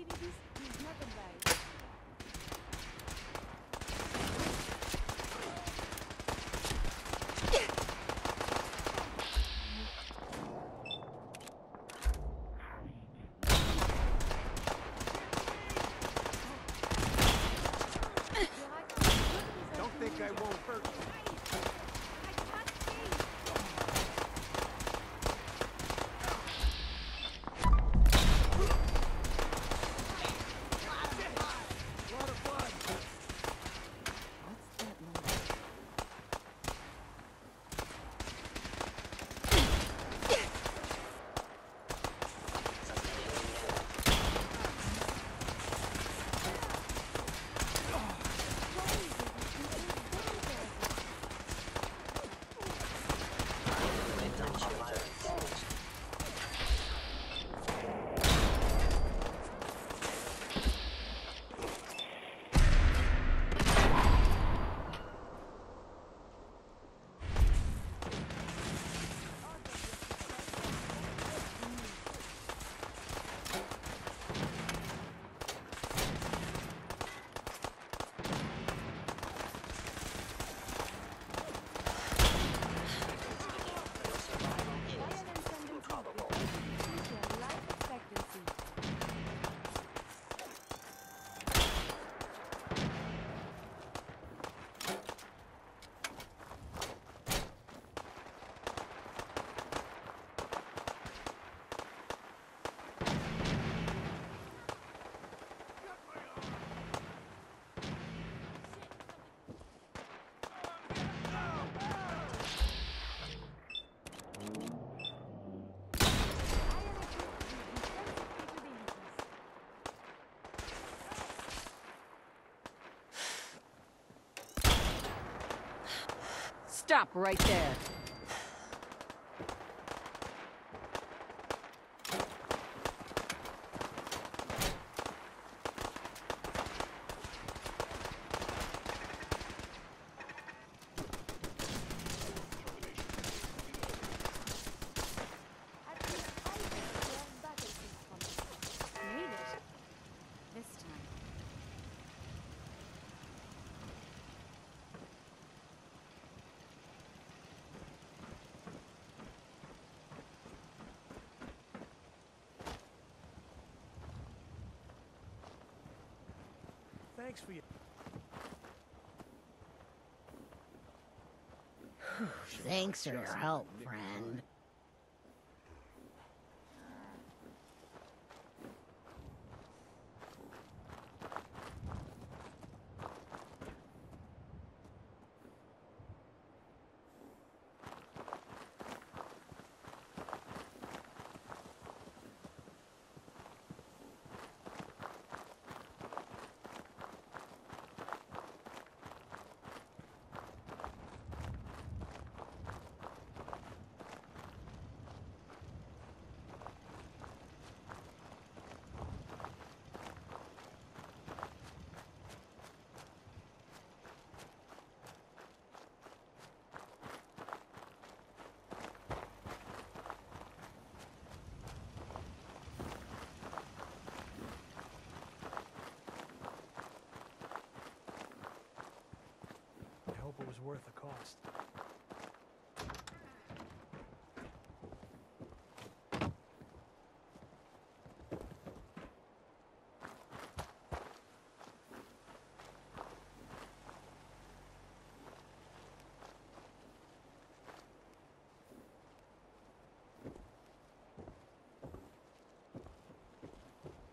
activities is not advised. Stop right there. Thanks for your... Thanks for your help, friend. Was worth the cost.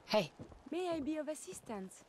Hey, May I be of assistance?